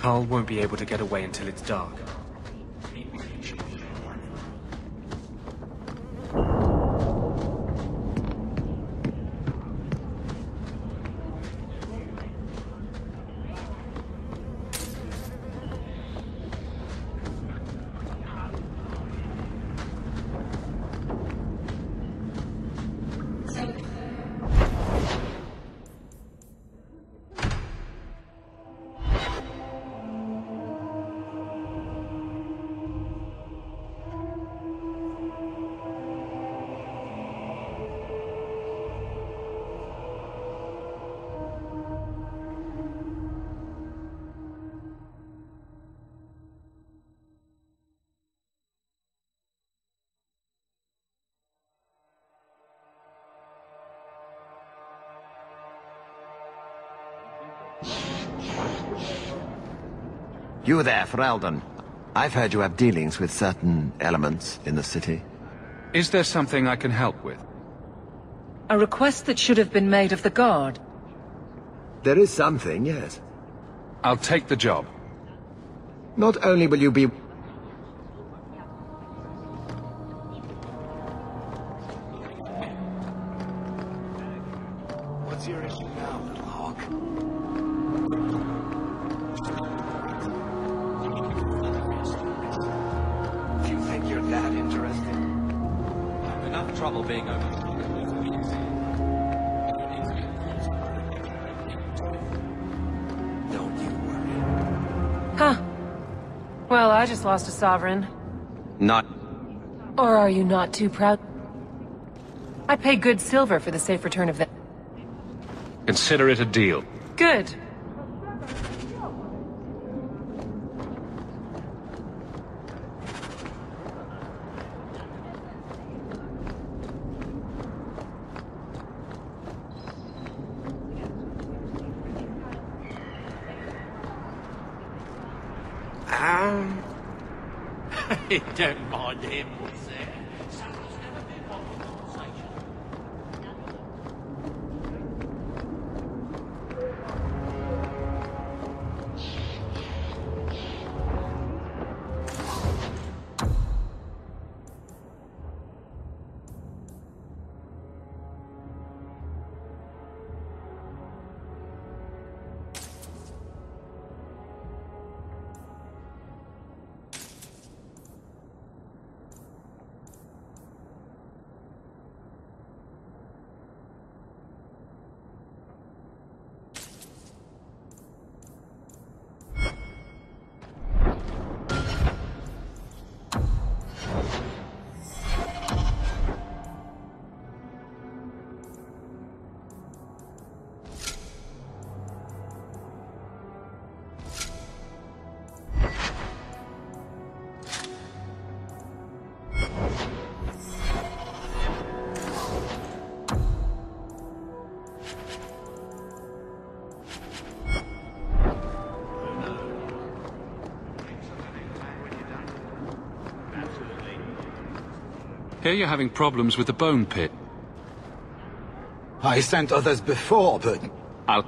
Karl won't be able to get away until it's dark. You there, Ferelden. I've heard you have dealings with certain elements in the city. Is there something I can help with? A request that should have been made of the Guard. There is something, yes. I'll take the job. Not only will you be... What's your issue now, little hawk? Trouble being over. don't you worry. Huh. Well, I just lost a sovereign. Not... Or are you not too proud? I pay good silver for the safe return of the... Consider it a deal. Good. Don't mind him, was there? Here you're having problems with the bone pit. I sent others before, but I'll...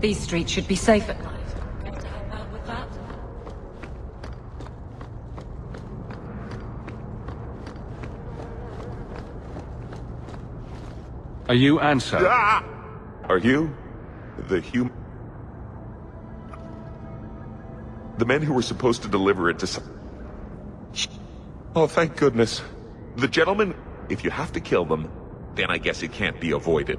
These streets should be safe at night. Want to help out with that? Are you Anso? Ah! Are you the hum... The men who were supposed to deliver it to some... Oh, thank goodness. The gentlemen, if you have to kill them, then I guess it can't be avoided.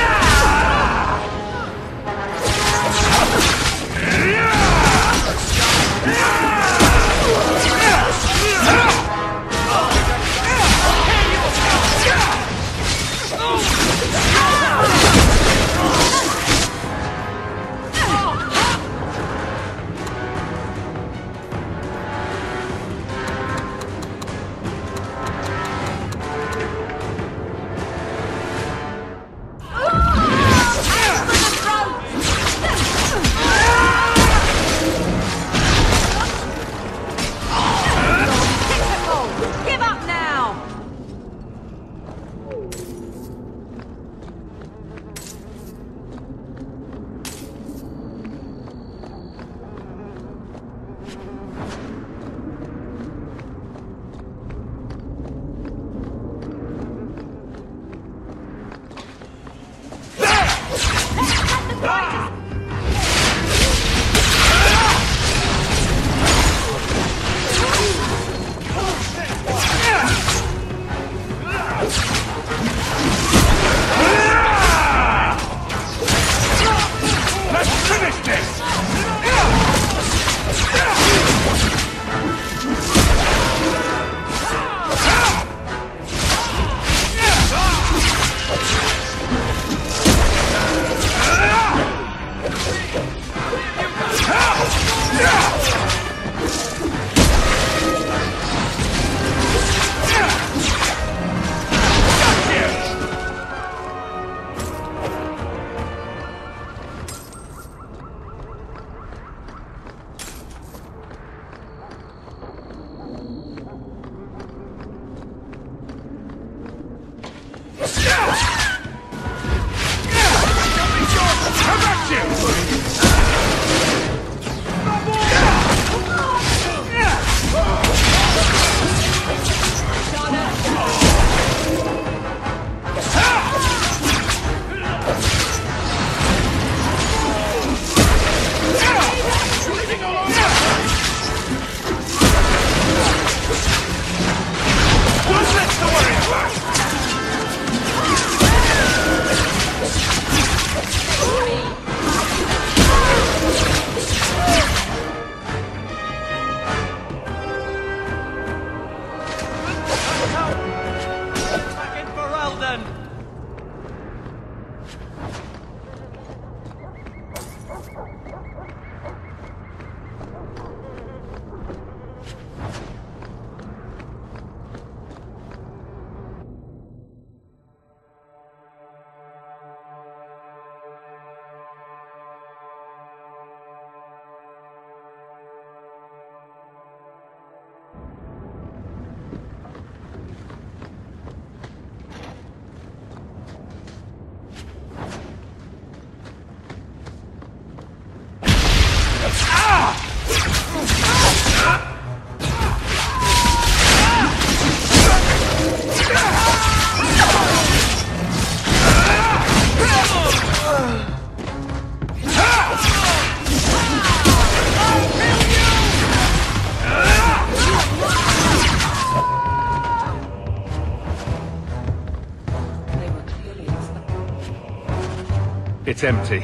It's empty.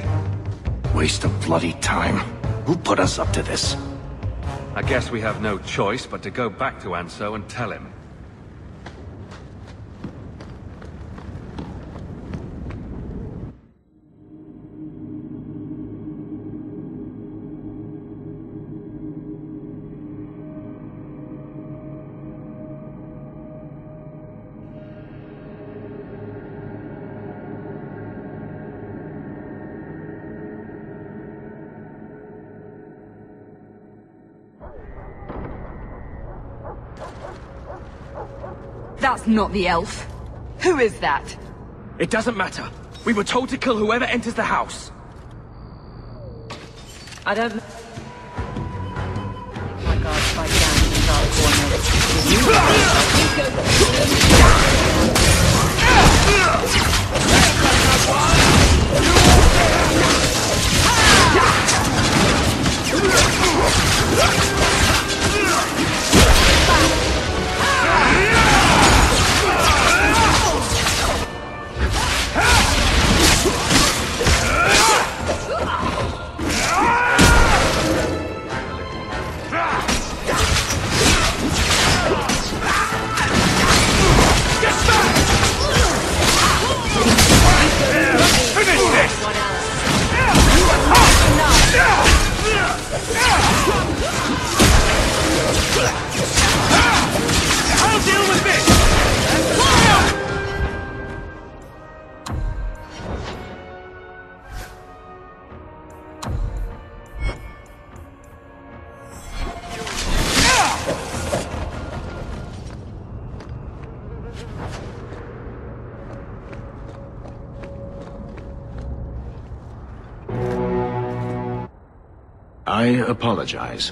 Waste of bloody time. Who put us up to this? I guess we have no choice but to go back to Anso and tell him. That's not the elf. Who is that? It doesn't matter. We were told to kill whoever enters the house. I don't... My God, fight down in the dark corner. I'll I apologize.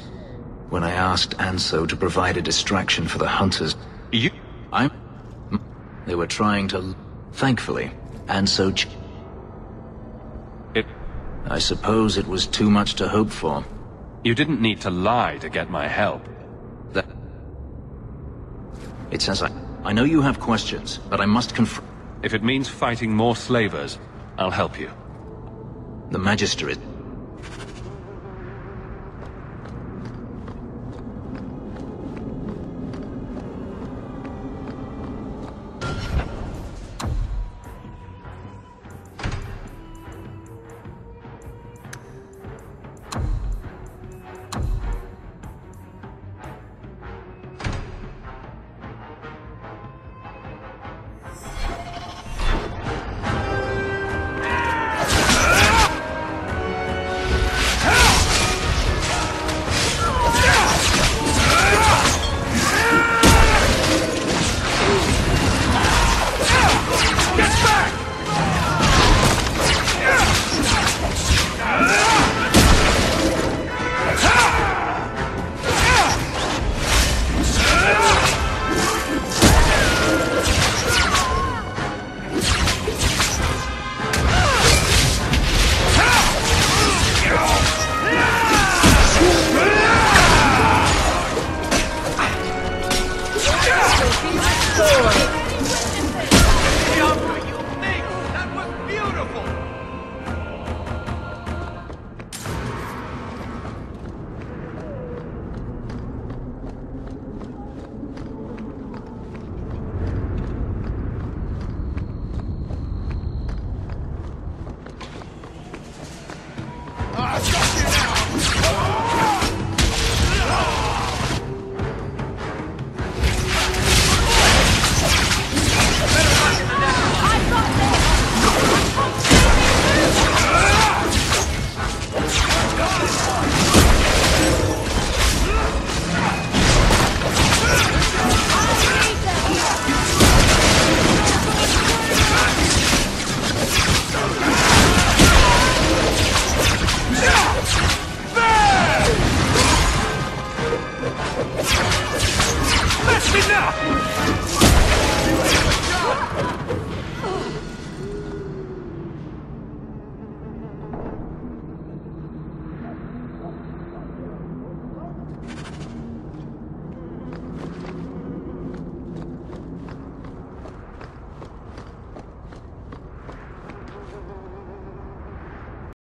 When I asked Anso to provide a distraction for the hunters, You... I... They were trying to... Thankfully, Anso... Ch- It... I suppose it was too much to hope for. You didn't need to lie to get my help. That... It's as I... I know you have questions, but I must confront... If it means fighting more slavers, I'll help you. The Magister is...